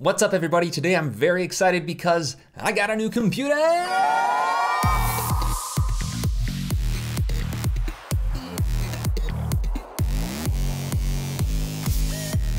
What's up everybody? Today I'm very excited because I got a new computer!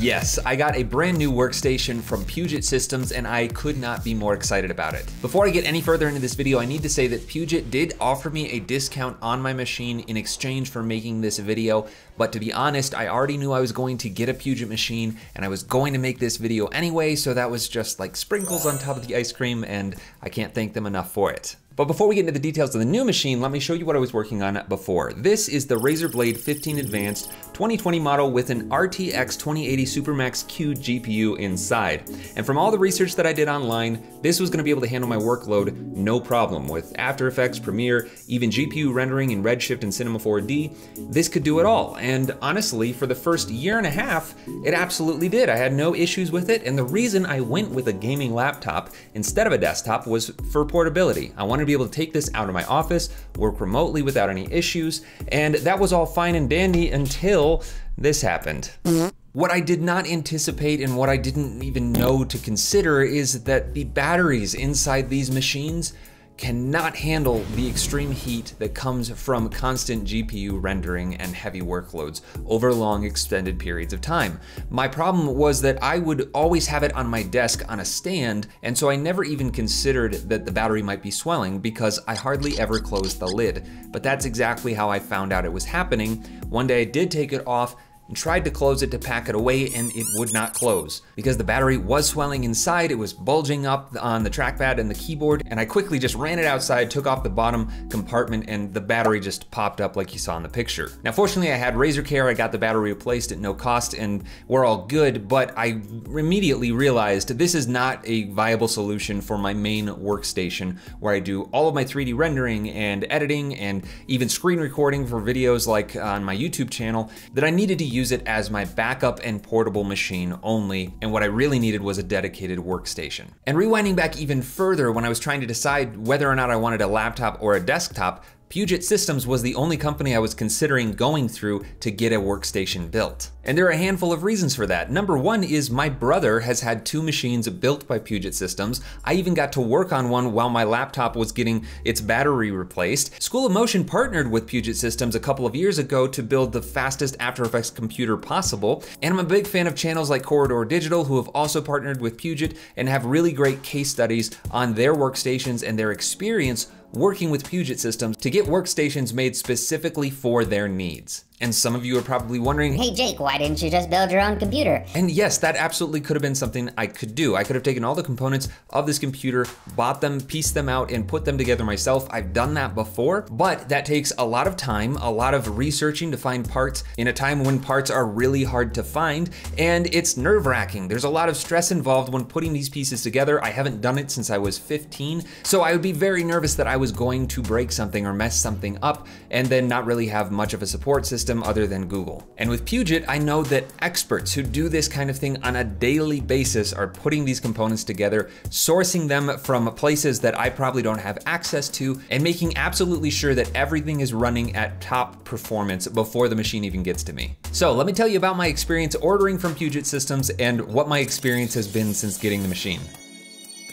Yes, I got a brand new workstation from Puget Systems and I could not be more excited about it. Before I get any further into this video, I need to say that Puget did offer me a discount on my machine in exchange for making this video, but to be honest, I already knew I was going to get a Puget machine and I was going to make this video anyway, so that was just like sprinkles on top of the ice cream and I can't thank them enough for it. But before we get into the details of the new machine, let me show you what I was working on before. This is the Razer Blade 15 Advanced 2020 model with an RTX 2080 Super Max-Q GPU inside. And from all the research that I did online, this was gonna be able to handle my workload no problem. With After Effects, Premiere, even GPU rendering in Redshift and Cinema 4D, this could do it all. And honestly, for the first year and a half, it absolutely did. I had no issues with it, and the reason I went with a gaming laptop instead of a desktop was for portability. I wanted to be able to take this out of my office, work remotely without any issues, and that was all fine and dandy until this happened. What I did not anticipate and what I didn't even know to consider is that the batteries inside these machines cannot handle the extreme heat that comes from constant GPU rendering and heavy workloads over long extended periods of time. My problem was that I would always have it on my desk on a stand, and so I never even considered that the battery might be swelling because I hardly ever closed the lid. But that's exactly how I found out it was happening. One day I did take it off, and tried to close it to pack it away and it would not close. Because the battery was swelling inside, it was bulging up on the trackpad and the keyboard, and I quickly just ran it outside, took off the bottom compartment, and the battery just popped up like you saw in the picture. Now fortunately I had Razer Care, I got the battery replaced at no cost, and we're all good, but I immediately realized this is not a viable solution for my main workstation where I do all of my 3D rendering and editing and even screen recording for videos like on my YouTube channel that I needed to use use it as my backup and portable machine only, and what I really needed was a dedicated workstation. And rewinding back even further, when I was trying to decide whether or not I wanted a laptop or a desktop, Puget Systems was the only company I was considering going through to get a workstation built. And there are a handful of reasons for that. Number one is my brother has had two machines built by Puget Systems. I even got to work on one while my laptop was getting its battery replaced. School of Motion partnered with Puget Systems a couple of years ago to build the fastest After Effects computer possible. And I'm a big fan of channels like Corridor Digital who have also partnered with Puget and have really great case studies on their workstations and their experience working with Puget Systems to get workstations made specifically for their needs. And some of you are probably wondering, Hey Jake, why didn't you just build your own computer? And yes, that absolutely could have been something I could do. I could have taken all the components of this computer, bought them, pieced them out, and put them together myself. I've done that before, but that takes a lot of time, a lot of researching to find parts in a time when parts are really hard to find, and it's nerve wracking. There's a lot of stress involved when putting these pieces together. I haven't done it since I was 15, so I would be very nervous that I was going to break something or mess something up and then not really have much of a support system system other than Google. And with Puget, I know that experts who do this kind of thing on a daily basis are putting these components together, sourcing them from places that I probably don't have access to, and making absolutely sure that everything is running at top performance before the machine even gets to me. So let me tell you about my experience ordering from Puget Systems and what my experience has been since getting the machine.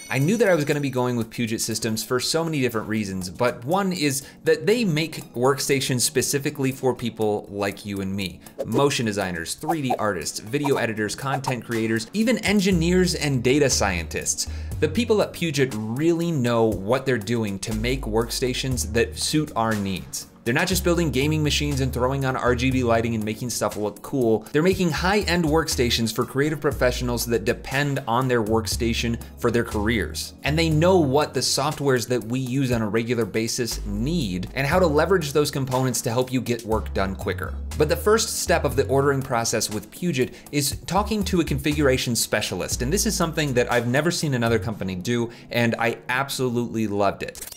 I knew that I was gonna be going with Puget Systems for so many different reasons, but one is that they make workstations specifically for people like you and me. Motion designers, 3D artists, video editors, content creators, even engineers and data scientists. The people at Puget really know what they're doing to make workstations that suit our needs. They're not just building gaming machines and throwing on RGB lighting and making stuff look cool. They're making high-end workstations for creative professionals that depend on their workstation for their careers. And they know what the softwares that we use on a regular basis need and how to leverage those components to help you get work done quicker. But the first step of the ordering process with Puget is talking to a configuration specialist. And this is something that I've never seen another company do, and I absolutely loved it.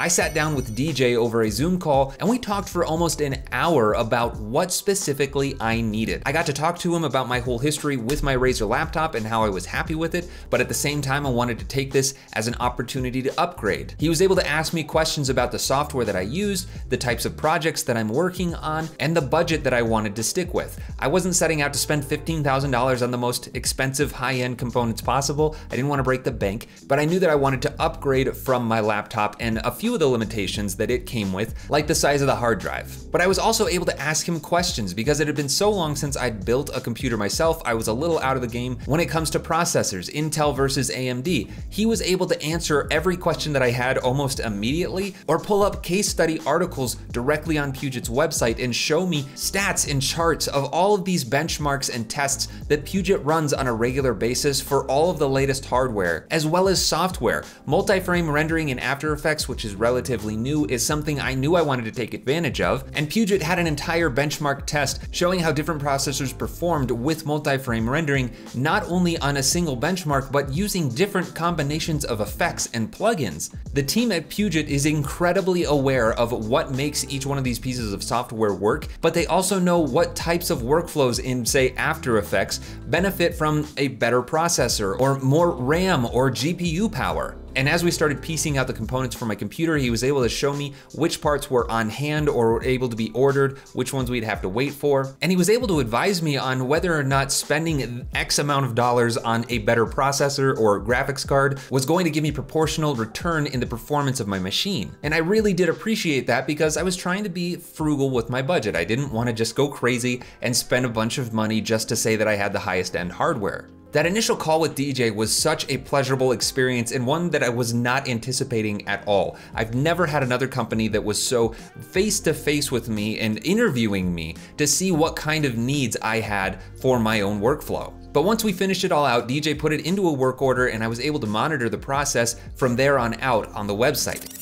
I sat down with DJ over a Zoom call and we talked for almost an hour about what specifically I needed. I got to talk to him about my whole history with my Razer laptop and how I was happy with it, but at the same time, I wanted to take this as an opportunity to upgrade. He was able to ask me questions about the software that I used, the types of projects that I'm working on, and the budget that I wanted to stick with. I wasn't setting out to spend $15,000 on the most expensive high-end components possible. I didn't want to break the bank, but I knew that I wanted to upgrade from my laptop and a few of the limitations that it came with, like the size of the hard drive. But I was also able to ask him questions because it had been so long since I'd built a computer myself, I was a little out of the game when it comes to processors, Intel versus AMD. He was able to answer every question that I had almost immediately or pull up case study articles directly on Puget's website and show me stats and charts of all of these benchmarks and tests that Puget runs on a regular basis for all of the latest hardware, as well as software. Multi-frame rendering in After Effects, which is relatively new, is something I knew I wanted to take advantage of, and Puget had an entire benchmark test showing how different processors performed with multi-frame rendering, not only on a single benchmark, but using different combinations of effects and plugins. The team at Puget is incredibly aware of what makes each one of these pieces of software work, but they also know what types of workflows in, say, After Effects benefit from a better processor or more RAM or GPU power. And as we started piecing out the components for my computer, he was able to show me which parts were on hand or were able to be ordered, which ones we'd have to wait for. And he was able to advise me on whether or not spending X amount of dollars on a better processor or graphics card was going to give me proportional return in the performance of my machine. And I really did appreciate that because I was trying to be frugal with my budget. I didn't want to just go crazy and spend a bunch of money just to say that I had the highest end hardware. That initial call with DJ was such a pleasurable experience and one that I was not anticipating at all. I've never had another company that was so face to face with me and interviewing me to see what kind of needs I had for my own workflow. But once we finished it all out, DJ put it into a work order and I was able to monitor the process from there on out on the website.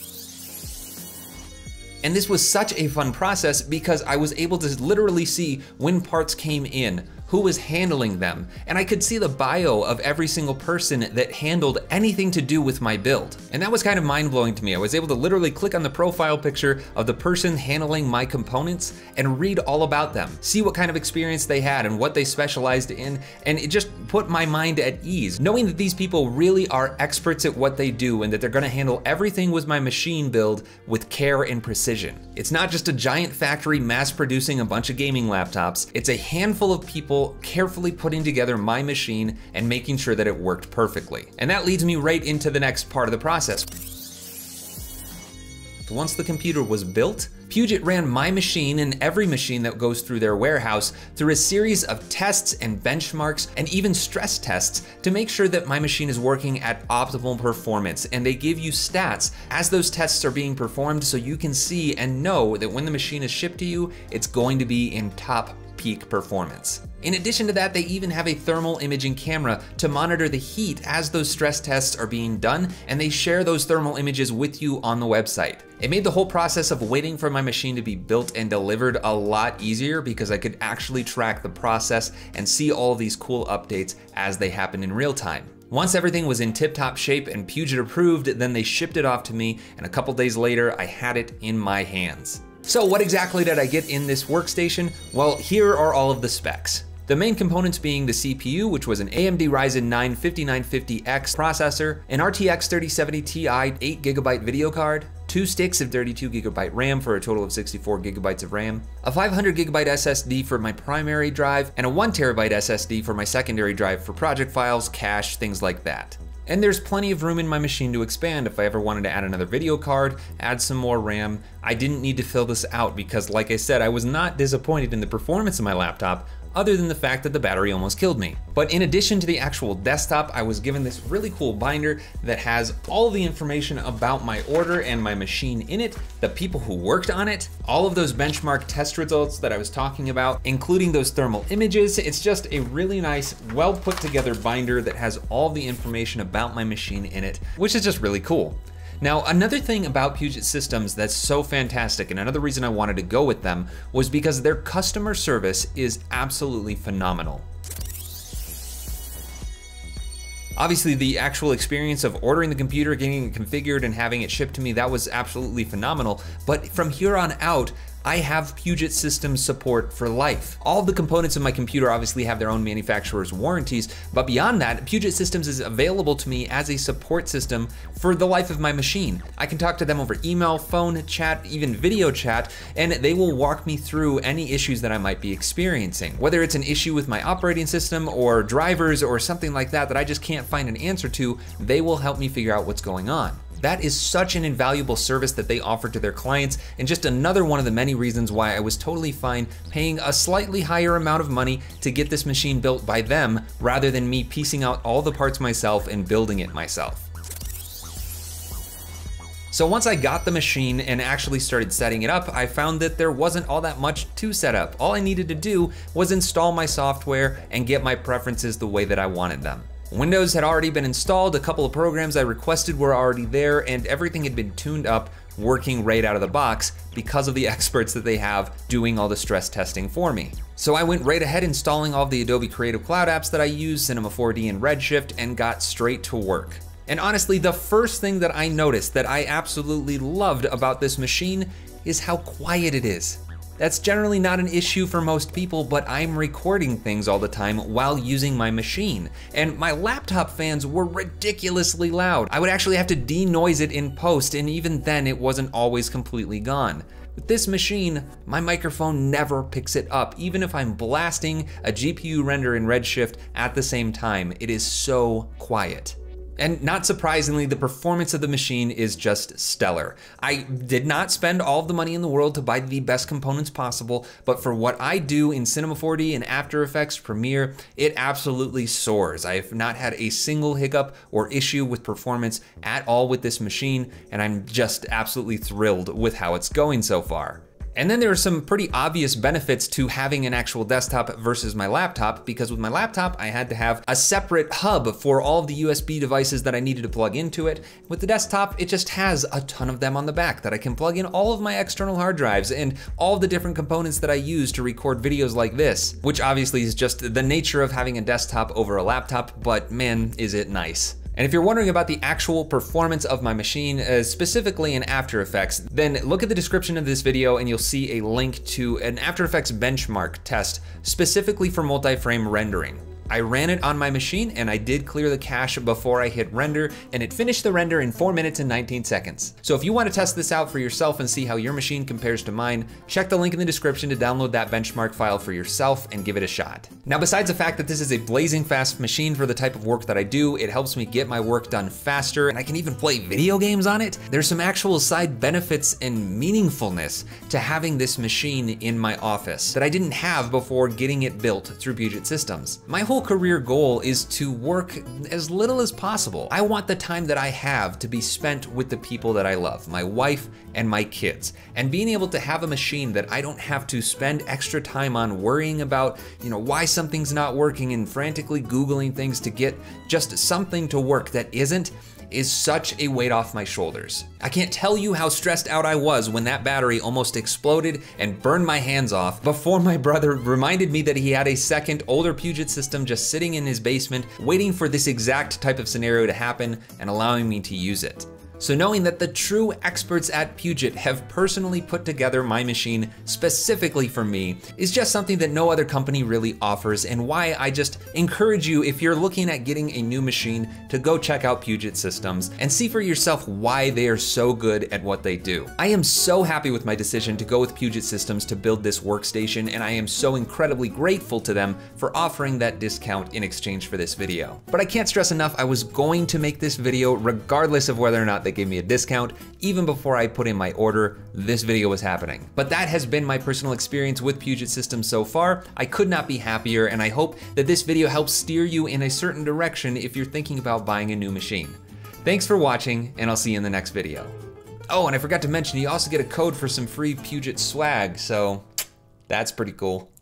And this was such a fun process because I was able to literally see when parts came in, who was handling them, and I could see the bio of every single person that handled anything to do with my build. And that was kind of mind blowing to me. I was able to literally click on the profile picture of the person handling my components and read all about them, see what kind of experience they had and what they specialized in, and it just put my mind at ease, knowing that these people really are experts at what they do and that they're gonna handle everything with my machine build with care and precision. It's not just a giant factory mass producing a bunch of gaming laptops, it's a handful of people carefully putting together my machine and making sure that it worked perfectly. And that leads me right into the next part of the process. Once the computer was built, Puget ran my machine and every machine that goes through their warehouse through a series of tests and benchmarks and even stress tests to make sure that my machine is working at optimal performance. And they give you stats as those tests are being performed so you can see and know that when the machine is shipped to you, it's going to be in top peak performance. In addition to that, they even have a thermal imaging camera to monitor the heat as those stress tests are being done, and they share those thermal images with you on the website. It made the whole process of waiting for my machine to be built and delivered a lot easier because I could actually track the process and see all these cool updates as they happen in real time. Once everything was in tip-top shape and Puget approved, then they shipped it off to me, and a couple days later, I had it in my hands. So what exactly did I get in this workstation? Well, here are all of the specs. The main components being the CPU, which was an AMD Ryzen 9 5950X processor, an RTX 3070 Ti 8GB video card, two sticks of 32GB RAM for a total of 64GB of RAM, a 500GB SSD for my primary drive, and a 1TB SSD for my secondary drive for project files, cache, things like that. And there's plenty of room in my machine to expand if I ever wanted to add another video card, add some more RAM. I didn't need to fill this out because like I said, I was not disappointed in the performance of my laptop other than the fact that the battery almost killed me. But in addition to the actual desktop, I was given this really cool binder that has all the information about my order and my machine in it, the people who worked on it, all of those benchmark test results that I was talking about, including those thermal images. It's just a really nice, well put together binder that has all the information about my machine in it, which is just really cool. Now, another thing about Puget Systems that's so fantastic, and another reason I wanted to go with them, was because their customer service is absolutely phenomenal. Obviously, the actual experience of ordering the computer, getting it configured, and having it shipped to me, that was absolutely phenomenal. But from here on out, I have Puget Systems support for life. All the components of my computer obviously have their own manufacturer's warranties, but beyond that, Puget Systems is available to me as a support system for the life of my machine. I can talk to them over email, phone, chat, even video chat, and they will walk me through any issues that I might be experiencing. Whether it's an issue with my operating system or drivers or something like that that I just can't find an answer to, they will help me figure out what's going on. That is such an invaluable service that they offer to their clients, and just another one of the many reasons why I was totally fine paying a slightly higher amount of money to get this machine built by them rather than me piecing out all the parts myself and building it myself. So once I got the machine and actually started setting it up, I found that there wasn't all that much to set up. All I needed to do was install my software and get my preferences the way that I wanted them. Windows had already been installed, a couple of programs I requested were already there, and everything had been tuned up working right out of the box because of the experts that they have doing all the stress testing for me. So I went right ahead installing all the Adobe Creative Cloud apps that I use, Cinema 4D and Redshift, and got straight to work. And honestly, the first thing that I noticed that I absolutely loved about this machine is how quiet it is. That's generally not an issue for most people, but I'm recording things all the time while using my machine. And my laptop fans were ridiculously loud. I would actually have to denoise it in post, and even then it wasn't always completely gone. With this machine, my microphone never picks it up, even if I'm blasting a GPU render in Redshift at the same time. It is so quiet. And not surprisingly, the performance of the machine is just stellar. I did not spend all the money in the world to buy the best components possible, but for what I do in Cinema 4D and After Effects Premiere, it absolutely soars. I have not had a single hiccup or issue with performance at all with this machine, and I'm just absolutely thrilled with how it's going so far. And then there are some pretty obvious benefits to having an actual desktop versus my laptop, because with my laptop, I had to have a separate hub for all of the USB devices that I needed to plug into it. With the desktop, it just has a ton of them on the back that I can plug in all of my external hard drives and all the different components that I use to record videos like this, which obviously is just the nature of having a desktop over a laptop, but man, is it nice. And if you're wondering about the actual performance of my machine, uh, specifically in After Effects, then look at the description of this video and you'll see a link to an After Effects benchmark test specifically for multi-frame rendering. I ran it on my machine and I did clear the cache before I hit render and it finished the render in 4 minutes and 19 seconds. So if you want to test this out for yourself and see how your machine compares to mine, check the link in the description to download that benchmark file for yourself and give it a shot. Now besides the fact that this is a blazing fast machine for the type of work that I do, it helps me get my work done faster and I can even play video games on it. There's some actual side benefits and meaningfulness to having this machine in my office that I didn't have before getting it built through Puget Systems. My whole whole career goal is to work as little as possible. I want the time that I have to be spent with the people that I love, my wife and my kids. And being able to have a machine that I don't have to spend extra time on worrying about, you know, why something's not working and frantically Googling things to get just something to work that isn't, is such a weight off my shoulders. I can't tell you how stressed out I was when that battery almost exploded and burned my hands off before my brother reminded me that he had a second older Puget system just sitting in his basement waiting for this exact type of scenario to happen and allowing me to use it. So knowing that the true experts at Puget have personally put together my machine specifically for me is just something that no other company really offers and why I just encourage you if you're looking at getting a new machine to go check out Puget Systems and see for yourself why they are so good at what they do. I am so happy with my decision to go with Puget Systems to build this workstation and I am so incredibly grateful to them for offering that discount in exchange for this video. But I can't stress enough I was going to make this video regardless of whether or not they gave me a discount. Even before I put in my order, this video was happening. But that has been my personal experience with Puget Systems so far. I could not be happier, and I hope that this video helps steer you in a certain direction if you're thinking about buying a new machine. Thanks for watching, and I'll see you in the next video. Oh, and I forgot to mention, you also get a code for some free Puget swag, so that's pretty cool.